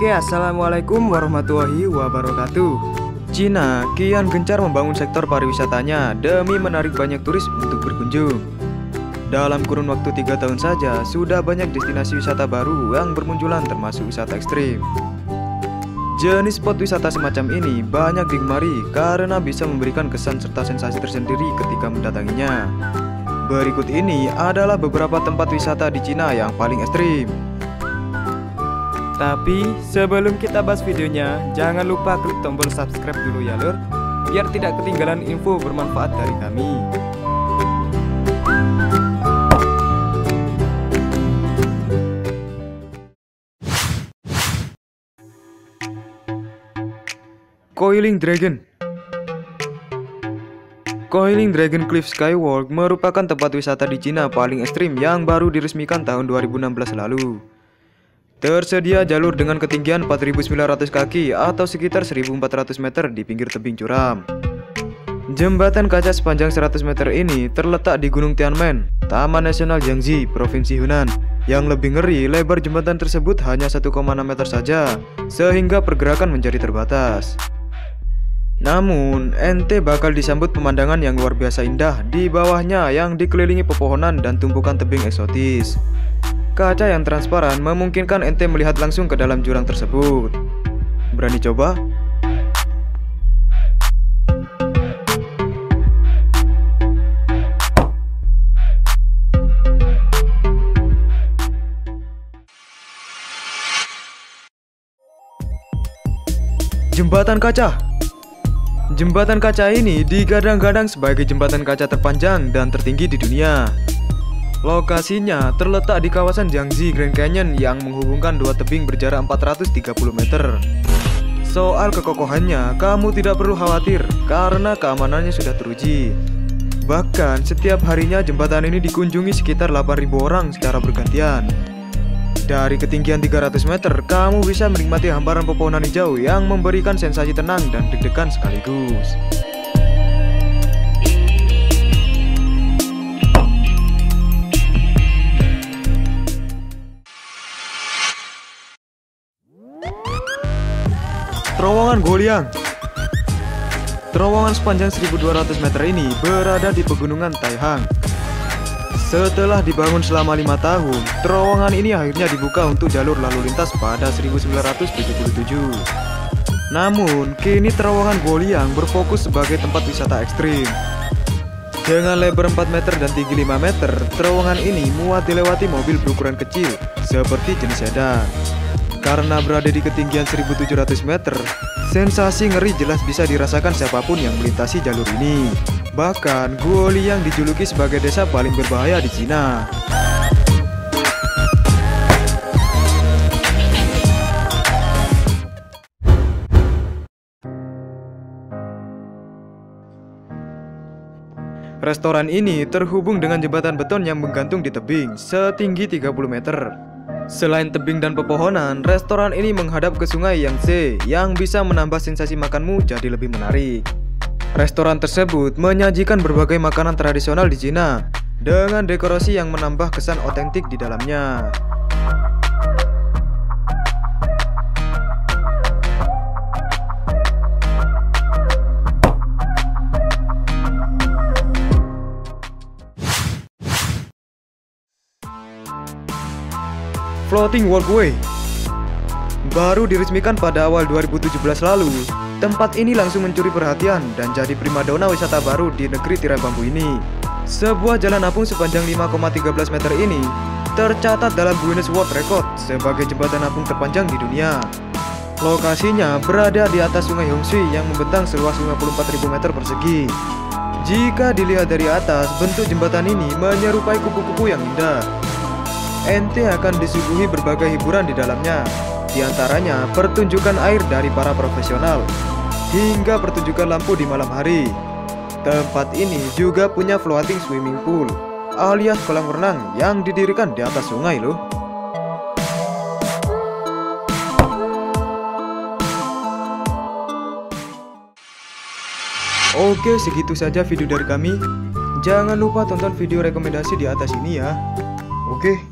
Oke, assalamualaikum warahmatullahi wabarakatuh. Cina kian gencar membangun sektor pariwisatanya demi menarik banyak turis untuk berkunjung. Dalam kurun waktu tiga tahun saja, sudah banyak destinasi wisata baru yang bermunculan termasuk wisata ekstrim. Jenis spot wisata semacam ini banyak digemari karena bisa memberikan kesan serta sensasi tersendiri ketika mendatanginya. Berikut ini adalah beberapa tempat wisata di Cina yang paling ekstrim. Tapi sebelum kita bahas videonya, jangan lupa klik tombol subscribe dulu ya lur, biar tidak ketinggalan info bermanfaat dari kami. Coiling Dragon Coiling Dragon Cliff Skywalk merupakan tempat wisata di Cina paling ekstrim yang baru diresmikan tahun 2016 lalu. Tersedia jalur dengan ketinggian 4.900 kaki atau sekitar 1.400 meter di pinggir tebing curam. Jembatan kaca sepanjang 100 meter ini terletak di Gunung Tianmen, Taman Nasional Jiangxi, Provinsi Hunan. Yang lebih ngeri, lebar jembatan tersebut hanya 1,6 meter saja, sehingga pergerakan menjadi terbatas. Namun, ente bakal disambut pemandangan yang luar biasa indah di bawahnya yang dikelilingi pepohonan dan tumpukan tebing eksotis. Kaca yang transparan memungkinkan ente melihat langsung ke dalam jurang tersebut. Berani coba? Jembatan Kaca Jembatan kaca ini digadang-gadang sebagai jembatan kaca terpanjang dan tertinggi di dunia. Lokasinya terletak di kawasan Jiangxi Grand Canyon yang menghubungkan dua tebing berjarak 430 meter. Soal kekokohannya, kamu tidak perlu khawatir karena keamanannya sudah teruji. Bahkan setiap harinya jembatan ini dikunjungi sekitar 8.000 orang secara bergantian. Dari ketinggian 300 meter, kamu bisa menikmati hamparan pepohonan hijau yang memberikan sensasi tenang dan deg-degan sekaligus. Terowongan Goliang Terowongan sepanjang 1200 meter ini berada di pegunungan Taihang. Setelah dibangun selama lima tahun, terowongan ini akhirnya dibuka untuk jalur lalu lintas pada 1977. Namun, kini terowongan Goliang berfokus sebagai tempat wisata ekstrim. Dengan lebar 4 meter dan tinggi 5 meter, terowongan ini muat dilewati mobil berukuran kecil, seperti jenis sedan. Karena berada di ketinggian 1700 meter, sensasi ngeri jelas bisa dirasakan siapa pun yang melintasi jalur ini. Bahkan, Guoli yang dijuluki sebagai desa paling berbahaya di Cina. Restoran ini terhubung dengan jembatan beton yang menggantung di tebing setinggi 30 meter. Selain tebing dan pepohonan, restoran ini menghadap ke sungai Yangtze yang bisa menambah sensasi makanmu jadi lebih menarik. Restoran tersebut menyajikan berbagai makanan tradisional di Cina dengan dekorasi yang menambah kesan otentik di dalamnya. Floating Walkway Baru diresmikan pada awal 2017 lalu, tempat ini langsung mencuri perhatian dan jadi primadona wisata baru di negeri tirai bambu ini. Sebuah jalan apung sepanjang 5,13 meter ini tercatat dalam Guinness World Record sebagai jembatan apung terpanjang di dunia. Lokasinya berada di atas sungai Hongshui yang membentang seluas 54.000 meter persegi. Jika dilihat dari atas, bentuk jembatan ini menyerupai kupu-kupu yang indah. Ente akan disuguhi berbagai hiburan di dalamnya, di antaranya pertunjukan air dari para profesional, hingga pertunjukan lampu di malam hari. Tempat ini juga punya floating swimming pool, alias kolam renang yang didirikan di atas sungai loh. Oke, segitu saja video dari kami. Jangan lupa tonton video rekomendasi di atas ini ya. Oke.